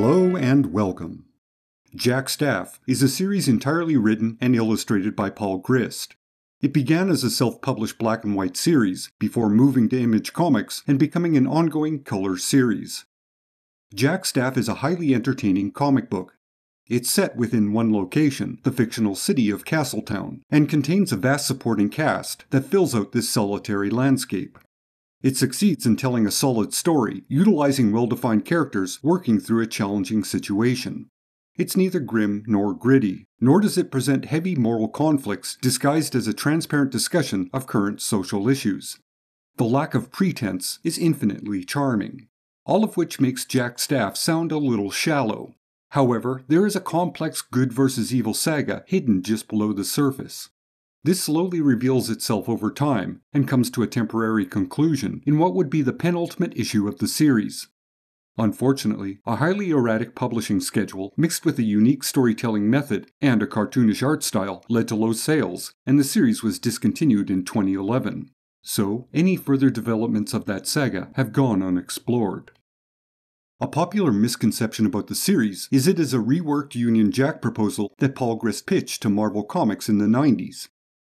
Hello and welcome. Jack Staff is a series entirely written and illustrated by Paul Grist. It began as a self published black and white series before moving to Image Comics and becoming an ongoing color series. Jack Staff is a highly entertaining comic book. It's set within one location, the fictional city of Castletown, and contains a vast supporting cast that fills out this solitary landscape. It succeeds in telling a solid story, utilizing well defined characters working through a challenging situation. It's neither grim nor gritty, nor does it present heavy moral conflicts disguised as a transparent discussion of current social issues. The lack of pretense is infinitely charming, all of which makes Jack Staff sound a little shallow. However, there is a complex good versus evil saga hidden just below the surface. This slowly reveals itself over time and comes to a temporary conclusion in what would be the penultimate issue of the series, Unfortunately, a highly erratic publishing schedule mixed with a unique storytelling method and a cartoonish art style led to low sales, and the series was discontinued in 2011. So, any further developments of that saga have gone unexplored. A popular misconception about the series is it is a reworked Union Jack proposal that Paul Grist pitched to Marvel Comics in the 90s.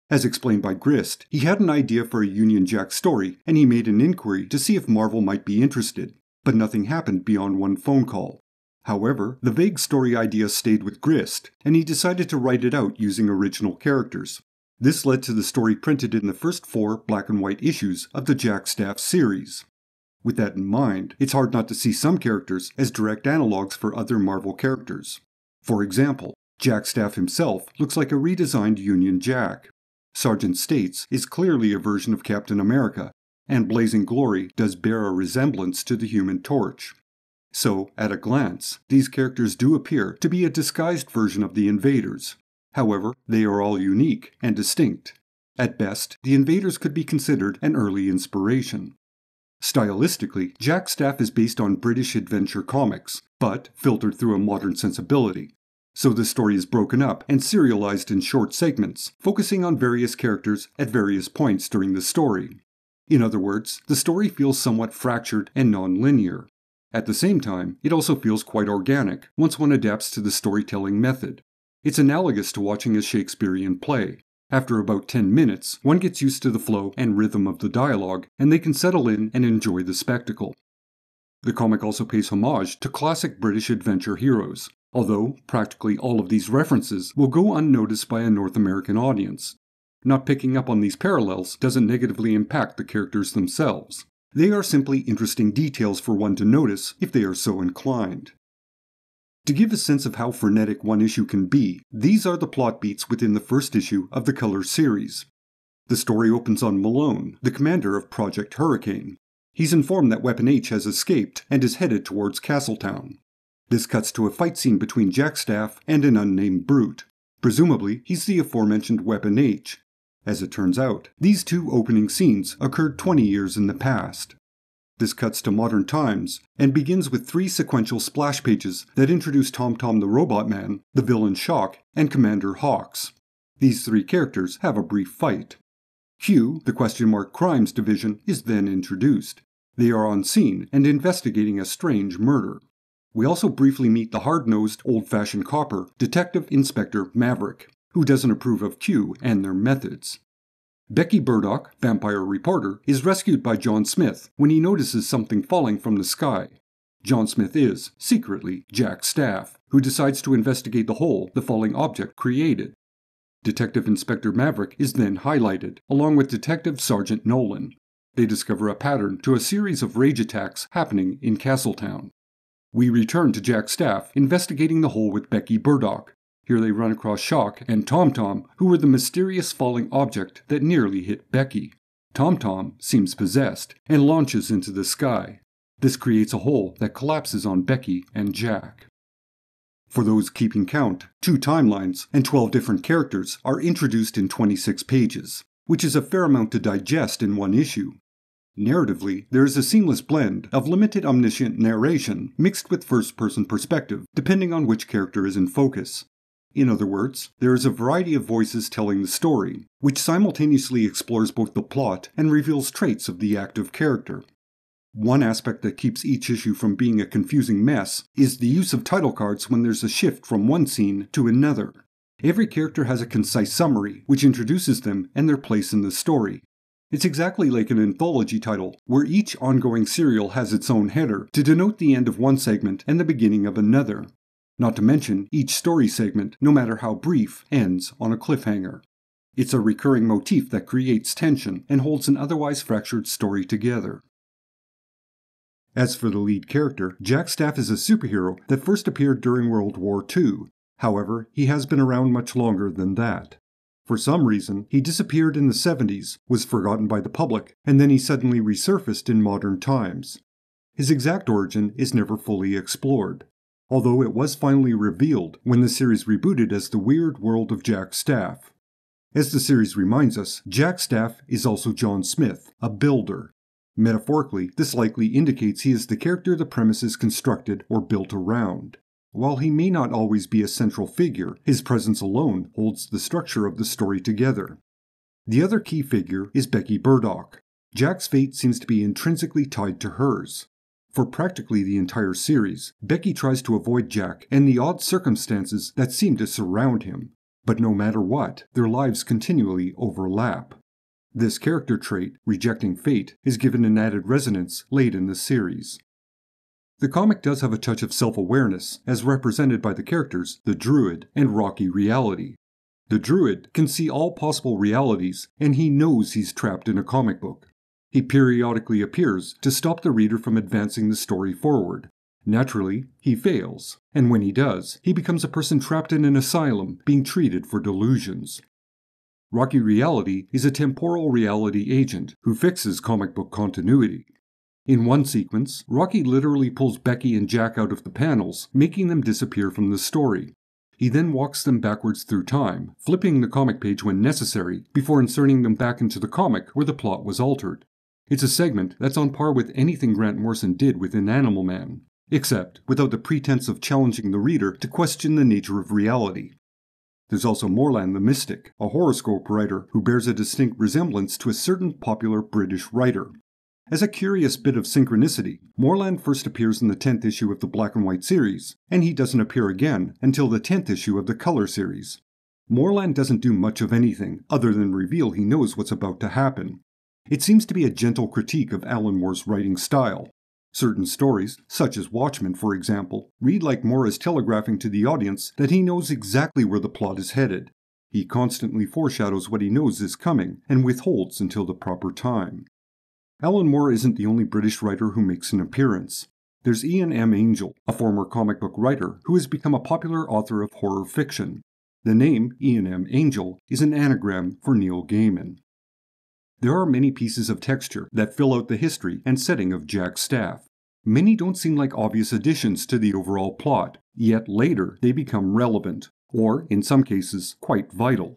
As explained by Grist, he had an idea for a Union Jack story and he made an inquiry to see if Marvel might be interested but nothing happened beyond one phone call. However, the vague story idea stayed with Grist, and he decided to write it out using original characters. This led to the story printed in the first four black and white issues of the Jack Staff series. With that in mind, it's hard not to see some characters as direct analogues for other Marvel characters. For example, Jack Staff himself looks like a redesigned Union Jack. Sergeant States is clearly a version of Captain America, and Blazing Glory does bear a resemblance to the Human Torch. So, at a glance, these characters do appear to be a disguised version of the invaders. However, they are all unique and distinct. At best, the invaders could be considered an early inspiration. Stylistically, Jack Staff is based on British adventure comics, but filtered through a modern sensibility. So the story is broken up and serialized in short segments, focusing on various characters at various points during the story. In other words, the story feels somewhat fractured and non-linear. At the same time, it also feels quite organic once one adapts to the storytelling method. It's analogous to watching a Shakespearean play. After about 10 minutes, one gets used to the flow and rhythm of the dialogue, and they can settle in and enjoy the spectacle. The comic also pays homage to classic British adventure heroes, although practically all of these references will go unnoticed by a North American audience, not picking up on these parallels doesn't negatively impact the characters themselves. They are simply interesting details for one to notice if they are so inclined. To give a sense of how frenetic one issue can be, these are the plot beats within the first issue of the Color series. The story opens on Malone, the commander of Project Hurricane. He's informed that Weapon H has escaped and is headed towards Castletown. This cuts to a fight scene between Jack Staff and an unnamed brute. Presumably, he's the aforementioned Weapon H, as it turns out, these two opening scenes occurred 20 years in the past. This cuts to modern times and begins with three sequential splash pages that introduce Tom Tom the Robot Man, the villain Shock, and Commander Hawks. These three characters have a brief fight. Q, the question mark crimes division, is then introduced. They are on scene and investigating a strange murder. We also briefly meet the hard nosed, old fashioned copper, Detective Inspector Maverick who doesn't approve of Q and their methods. Becky Burdock, vampire reporter, is rescued by John Smith when he notices something falling from the sky. John Smith is, secretly, Jack Staff, who decides to investigate the hole the falling object created. Detective Inspector Maverick is then highlighted, along with Detective Sergeant Nolan. They discover a pattern to a series of rage attacks happening in Castletown. We return to Jack's Staff investigating the hole with Becky Burdock, here they run across Shock and Tom Tom, who were the mysterious falling object that nearly hit Becky. Tom Tom seems possessed and launches into the sky. This creates a hole that collapses on Becky and Jack. For those keeping count, two timelines and 12 different characters are introduced in 26 pages, which is a fair amount to digest in one issue. Narratively, there is a seamless blend of limited omniscient narration mixed with first person perspective, depending on which character is in focus. In other words, there is a variety of voices telling the story, which simultaneously explores both the plot and reveals traits of the active character. One aspect that keeps each issue from being a confusing mess is the use of title cards when there's a shift from one scene to another. Every character has a concise summary, which introduces them and their place in the story. It's exactly like an anthology title, where each ongoing serial has its own header to denote the end of one segment and the beginning of another. Not to mention, each story segment, no matter how brief, ends on a cliffhanger. It's a recurring motif that creates tension and holds an otherwise fractured story together. As for the lead character, Jack Staff is a superhero that first appeared during World War II. However, he has been around much longer than that. For some reason, he disappeared in the 70s, was forgotten by the public, and then he suddenly resurfaced in modern times. His exact origin is never fully explored, although it was finally revealed when the series rebooted as The Weird World of Jack Staff. As the series reminds us, Jack Staff is also John Smith, a builder. Metaphorically, this likely indicates he is the character the premise is constructed or built around. While he may not always be a central figure, his presence alone holds the structure of the story together. The other key figure is Becky Burdock. Jack's fate seems to be intrinsically tied to hers. For practically the entire series, Becky tries to avoid Jack and the odd circumstances that seem to surround him, but no matter what, their lives continually overlap. This character trait, rejecting fate, is given an added resonance late in the series. The comic does have a touch of self awareness, as represented by the characters, the Druid and Rocky Reality. The Druid can see all possible realities, and he knows he's trapped in a comic book. He periodically appears to stop the reader from advancing the story forward. Naturally, he fails, and when he does, he becomes a person trapped in an asylum being treated for delusions. Rocky Reality is a temporal reality agent who fixes comic book continuity. In one sequence, Rocky literally pulls Becky and Jack out of the panels, making them disappear from the story. He then walks them backwards through time, flipping the comic page when necessary, before inserting them back into the comic where the plot was altered. It's a segment that's on par with anything Grant Morrison did within Animal Man, except without the pretense of challenging the reader to question the nature of reality. There's also Morlan the Mystic, a horoscope writer who bears a distinct resemblance to a certain popular British writer. As a curious bit of synchronicity, Morlan first appears in the 10th issue of the Black and White series, and he doesn't appear again until the 10th issue of the Color series. Morlan doesn't do much of anything other than reveal he knows what's about to happen, it seems to be a gentle critique of Alan Moore's writing style. Certain stories, such as Watchmen for example, read like Moore is telegraphing to the audience that he knows exactly where the plot is headed. He constantly foreshadows what he knows is coming and withholds until the proper time. Alan Moore isn't the only British writer who makes an appearance. There's Ian M. Angel, a former comic book writer who has become a popular author of horror fiction. The name, Ian M. Angel, is an anagram for Neil Gaiman. There are many pieces of texture that fill out the history and setting of Jack's staff. Many don't seem like obvious additions to the overall plot, yet later they become relevant, or, in some cases, quite vital.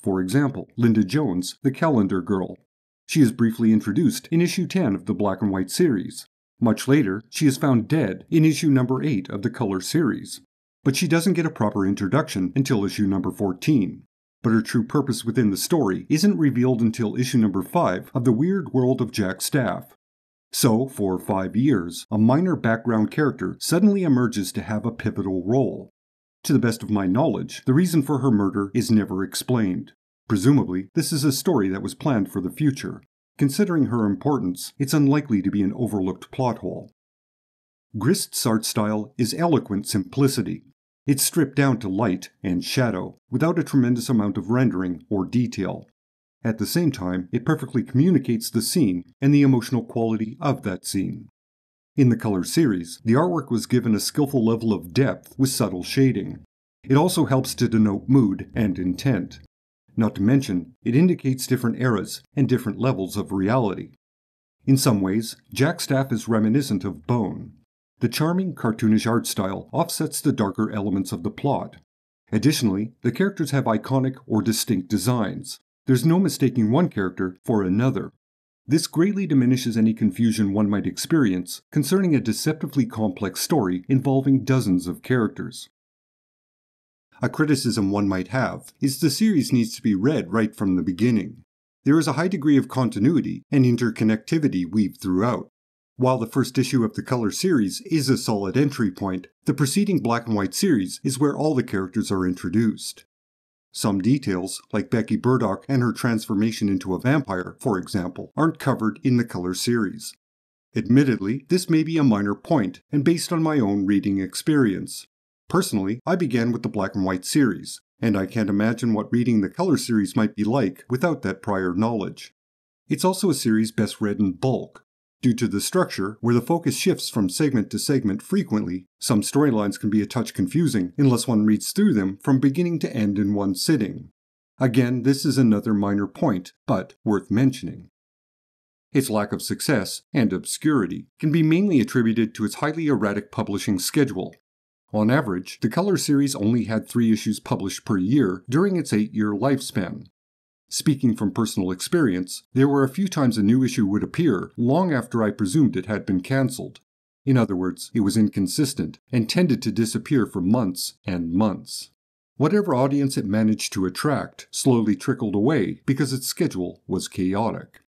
For example, Linda Jones, the Calendar Girl. She is briefly introduced in issue 10 of the Black and White series. Much later, she is found dead in issue number 8 of the Color series. But she doesn't get a proper introduction until issue number 14 but her true purpose within the story isn't revealed until issue number 5 of The Weird World of Jack Staff. So, for five years, a minor background character suddenly emerges to have a pivotal role. To the best of my knowledge, the reason for her murder is never explained. Presumably, this is a story that was planned for the future. Considering her importance, it's unlikely to be an overlooked plot hole. Grist's art style is eloquent simplicity, it's stripped down to light and shadow without a tremendous amount of rendering or detail. At the same time, it perfectly communicates the scene and the emotional quality of that scene. In the Color series, the artwork was given a skillful level of depth with subtle shading. It also helps to denote mood and intent. Not to mention, it indicates different eras and different levels of reality. In some ways, Jack Staff is reminiscent of Bone, the charming, cartoonish art style offsets the darker elements of the plot. Additionally, the characters have iconic or distinct designs. There's no mistaking one character for another. This greatly diminishes any confusion one might experience concerning a deceptively complex story involving dozens of characters. A criticism one might have is the series needs to be read right from the beginning. There is a high degree of continuity and interconnectivity weaved throughout. While the first issue of the Color series is a solid entry point, the preceding black and white series is where all the characters are introduced. Some details, like Becky Burdock and her transformation into a vampire, for example, aren't covered in the Color series. Admittedly, this may be a minor point, and based on my own reading experience. Personally, I began with the black and white series, and I can't imagine what reading the Color series might be like without that prior knowledge. It's also a series best read in bulk. Due to the structure, where the focus shifts from segment to segment frequently, some storylines can be a touch confusing unless one reads through them from beginning to end in one sitting. Again, this is another minor point, but worth mentioning. Its lack of success and obscurity can be mainly attributed to its highly erratic publishing schedule. On average, the Color series only had three issues published per year during its eight year lifespan. Speaking from personal experience, there were a few times a new issue would appear long after I presumed it had been cancelled. In other words, it was inconsistent and tended to disappear for months and months. Whatever audience it managed to attract slowly trickled away because its schedule was chaotic.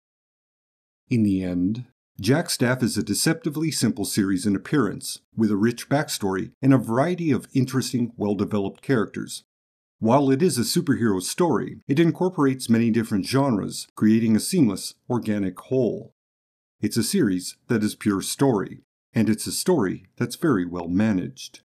In the end, Jack Staff is a deceptively simple series in appearance, with a rich backstory and a variety of interesting, well developed characters. While it is a superhero story, it incorporates many different genres, creating a seamless, organic whole. It's a series that is pure story, and it's a story that's very well managed.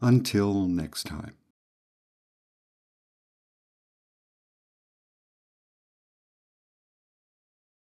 Until next time.